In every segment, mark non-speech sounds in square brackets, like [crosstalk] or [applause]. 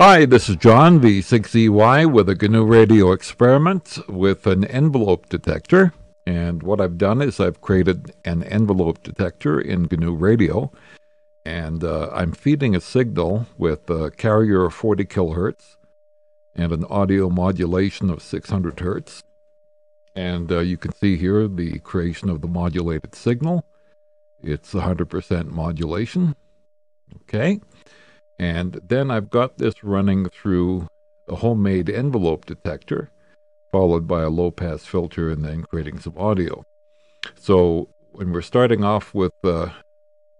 Hi, this is John VE6EY with a GNU Radio experiment with an envelope detector. And what I've done is I've created an envelope detector in GNU Radio. And uh, I'm feeding a signal with a carrier of 40 kilohertz and an audio modulation of 600 hertz. And uh, you can see here the creation of the modulated signal. It's 100% modulation. Okay. And then I've got this running through a homemade envelope detector, followed by a low pass filter, and then creating some audio. So when we're starting off with uh,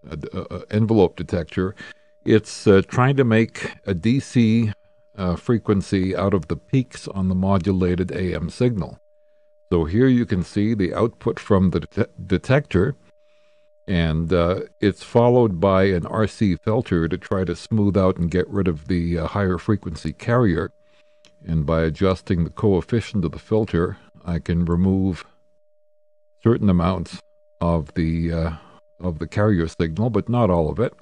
an envelope detector, it's uh, trying to make a DC uh, frequency out of the peaks on the modulated AM signal. So here you can see the output from the det- detector and uh, it's followed by an RC filter to try to smooth out and get rid of the uh, higher frequency carrier. And by adjusting the coefficient of the filter, I can remove certain amounts of the uh, of the carrier signal, but not all of it.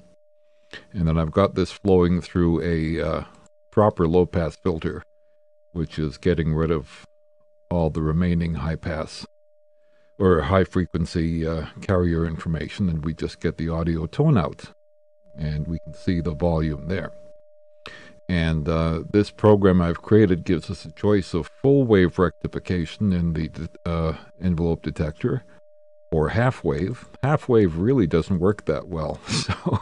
And then I've got this flowing through a uh, proper low pass filter, which is getting rid of all the remaining high pass or high frequency uh, carrier information, and we just get the audio tone out, and we can see the volume there. And uh, this program I've created gives us a choice of full wave rectification in the uh, envelope detector or half wave. Half wave really doesn't work that well. [laughs] So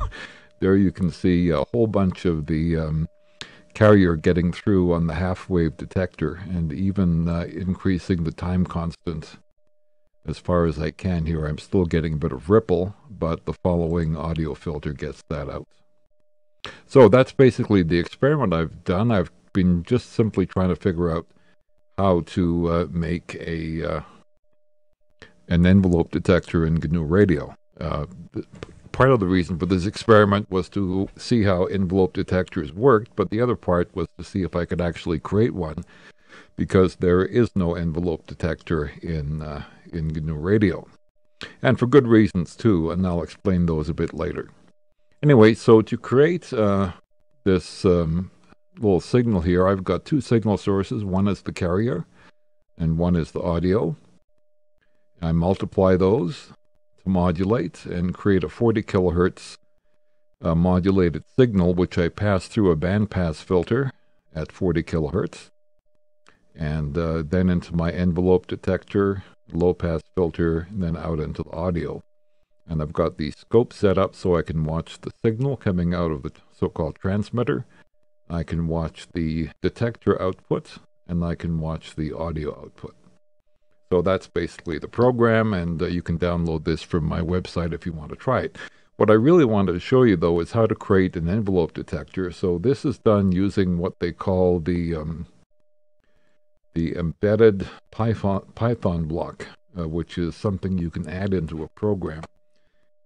there you can see a whole bunch of the um, carrier getting through on the half wave detector and even uh, increasing the time constant as far as I can here. I'm still getting a bit of ripple, but the following audio filter gets that out. So that's basically the experiment I've done. I've been just simply trying to figure out how to uh, make a uh, an envelope detector in GNU Radio. Uh, part of the reason for this experiment was to see how envelope detectors worked, but the other part was to see if I could actually create one because there is no envelope detector in uh, in GNU Radio. And for good reasons, too, and I'll explain those a bit later. Anyway, so to create uh, this um, little signal here, I've got two signal sources. One is the carrier, and one is the audio. I multiply those to modulate and create a 40 kilohertz uh, modulated signal, which I pass through a bandpass filter at 40 kilohertz, and uh, then into my envelope detector low pass filter, and then out into the audio. And I've got the scope set up so I can watch the signal coming out of the so-called transmitter. I can watch the detector output, and I can watch the audio output. So that's basically the program, and uh, you can download this from my website if you want to try it. What I really wanted to show you, though, is how to create an envelope detector. So this is done using what they call the um, the embedded Python, Python block, uh, which is something you can add into a program.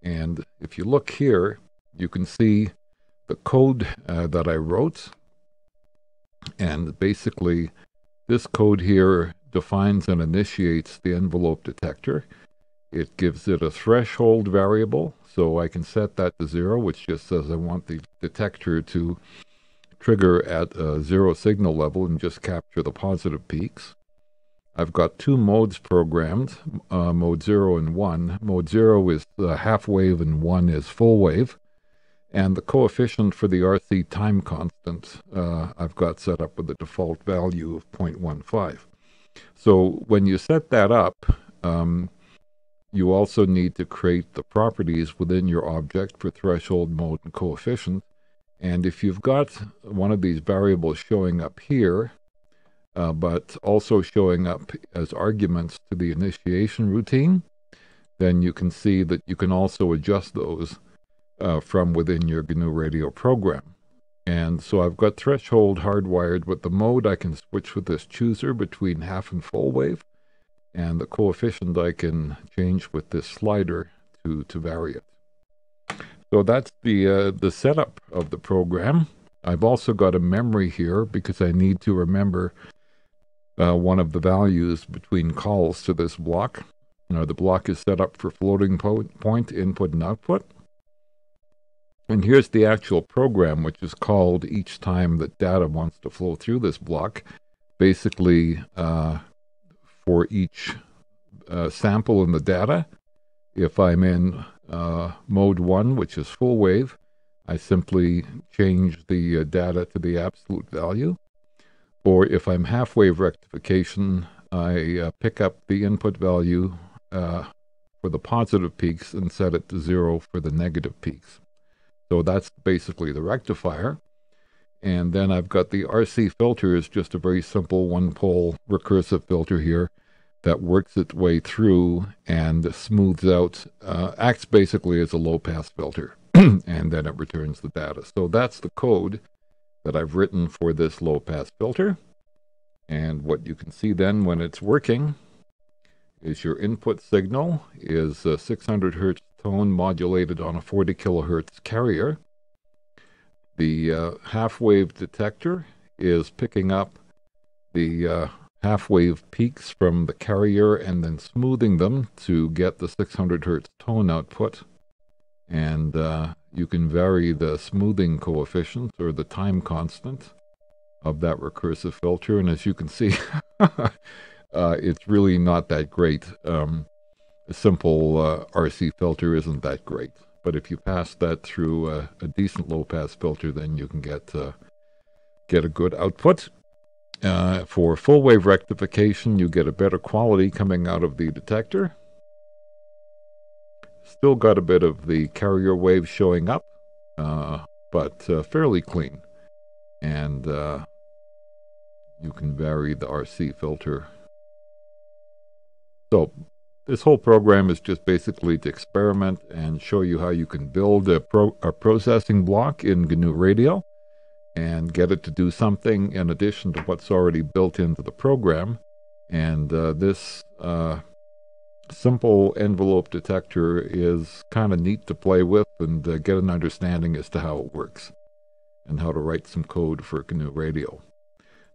And if you look here, you can see the code uh, that I wrote. And basically, this code here defines and initiates the envelope detector. It gives it a threshold variable, so I can set that to zero, which just says I want the detector to trigger at a zero signal level and just capture the positive peaks. I've got two modes programmed, uh, mode 0 and 1. Mode 0 is the half wave and 1 is full wave. And the coefficient for the RC time constant uh, I've got set up with the default value of 0.15. So when you set that up, um, you also need to create the properties within your object for threshold, mode, and coefficient. And if you've got one of these variables showing up here, uh, but also showing up as arguments to the initiation routine, then you can see that you can also adjust those uh, from within your GNU Radio program. And so I've got threshold hardwired with the mode. I can switch with this chooser between half and full wave. And the coefficient I can change with this slider to, to vary it. So that's the uh, the setup of the program. I've also got a memory here because I need to remember uh, one of the values between calls to this block. Know, the block is set up for floating po- point input and output. And here's the actual program, which is called each time that data wants to flow through this block. Basically, uh, for each uh, sample in the data, if I'm in uh, mode 1, which is full wave, I simply change the uh, data to the absolute value. Or if I'm half wave rectification, I uh, pick up the input value uh, for the positive peaks and set it to zero for the negative peaks. So that's basically the rectifier. And then I've got the RC filter is just a very simple one-pole recursive filter here that works its way through and smooths out, uh, acts basically as a low-pass filter, [clears throat] and then it returns the data. So that's the code that I've written for this low-pass filter. And what you can see then when it's working is your input signal is a 600 hertz tone modulated on a 40 kilohertz carrier. The uh, half wave detector is picking up the uh, half wave peaks from the carrier and then smoothing them to get the 600 hertz tone output. And uh, you can vary the smoothing coefficient or the time constant of that recursive filter. And as you can see, [laughs] uh, it's really not that great. Um, a simple uh, RC filter isn't that great. But if you pass that through a, a decent low pass filter, then you can get uh, get a good output. Uh, for full wave rectification, you get a better quality coming out of the detector. Still got a bit of the carrier wave showing up, uh, but uh, fairly clean. And uh, you can vary the RC filter so this whole program is just basically to experiment and show you how you can build a, pro a processing block in GNU Radio and get it to do something in addition to what's already built into the program. And uh, this uh, simple envelope detector is kind of neat to play with and uh, get an understanding as to how it works and how to write some code for GNU Radio.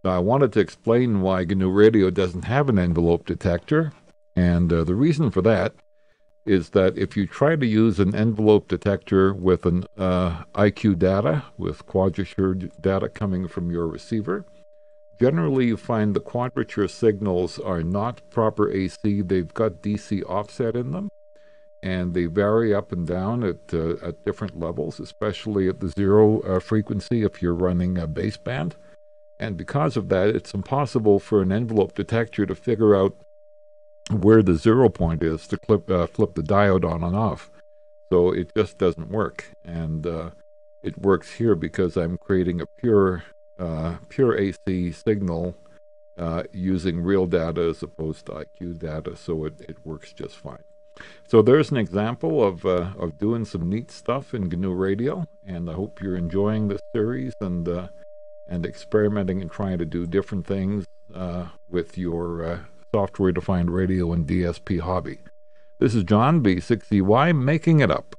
Now, I wanted to explain why GNU Radio doesn't have an envelope detector and uh, the reason for that is that if you try to use an envelope detector with an uh, IQ data, with quadrature data coming from your receiver, generally you find the quadrature signals are not proper AC. They've got DC offset in them, and they vary up and down at, uh, at different levels, especially at the zero uh, frequency if you're running a baseband. And because of that, it's impossible for an envelope detector to figure out where the zero point is to clip, uh, flip the diode on and off. So it just doesn't work. And uh, it works here because I'm creating a pure, uh, pure AC signal uh, using real data as opposed to IQ data. So it, it works just fine. So there's an example of, uh, of doing some neat stuff in GNU Radio. And I hope you're enjoying this series and, uh, and experimenting and trying to do different things with your software defined radio and DSP hobby. This is John VE6EY making it up.